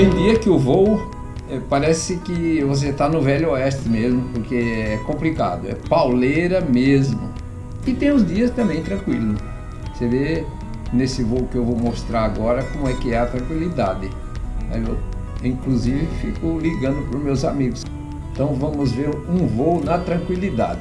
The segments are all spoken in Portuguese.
Tem dia que o voo é, parece que você está no Velho Oeste mesmo, porque é complicado, é pauleira mesmo. E tem os dias também tranquilo. Você vê nesse voo que eu vou mostrar agora como é que é a tranquilidade. Eu, inclusive, fico ligando para os meus amigos. Então vamos ver um voo na tranquilidade.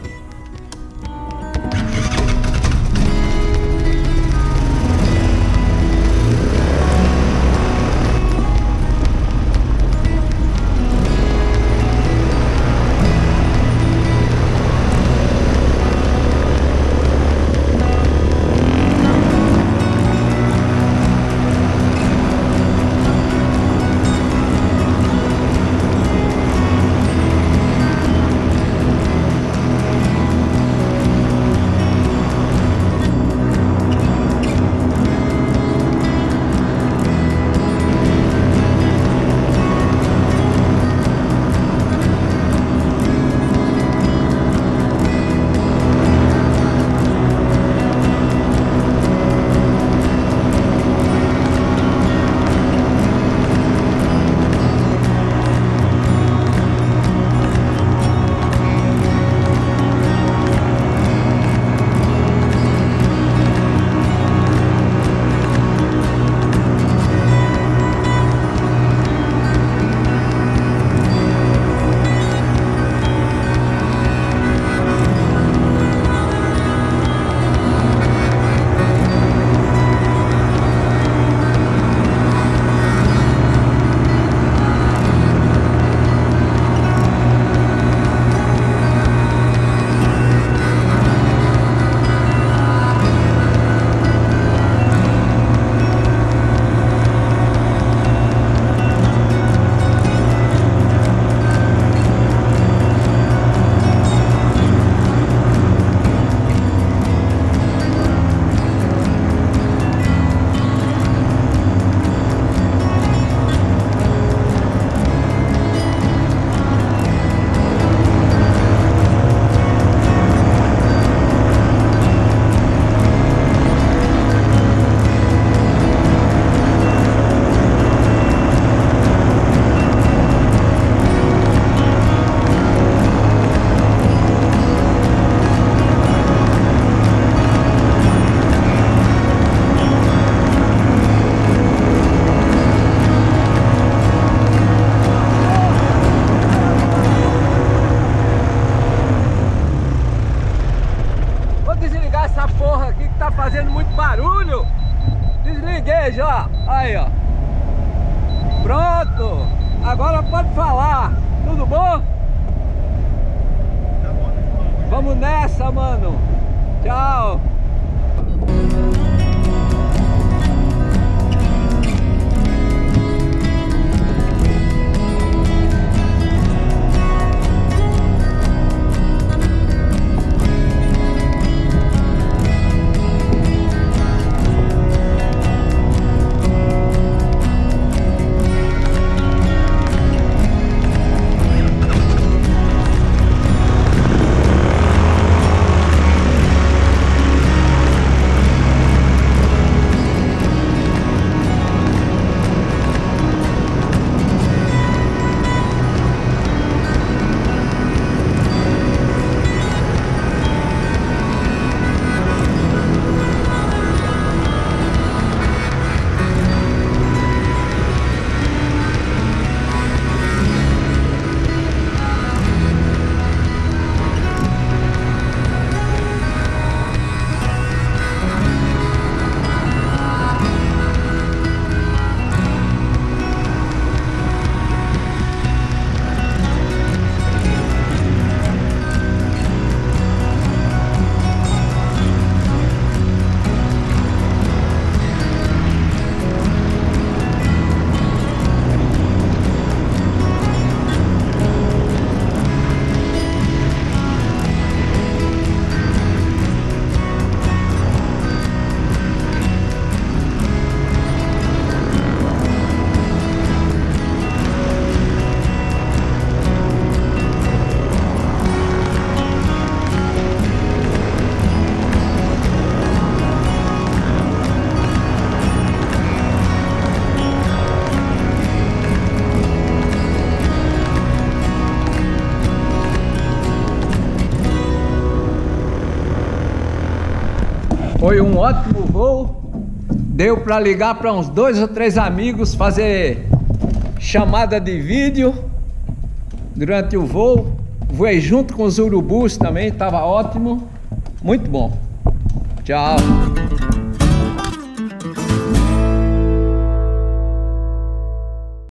Já. Aí, ó. Pronto. Agora pode falar. Tudo bom? Vamos nessa, mano. Tchau. Foi um ótimo voo. Deu para ligar para uns dois ou três amigos, fazer chamada de vídeo durante o voo. Voei junto com os urubus também, estava ótimo. Muito bom. Tchau.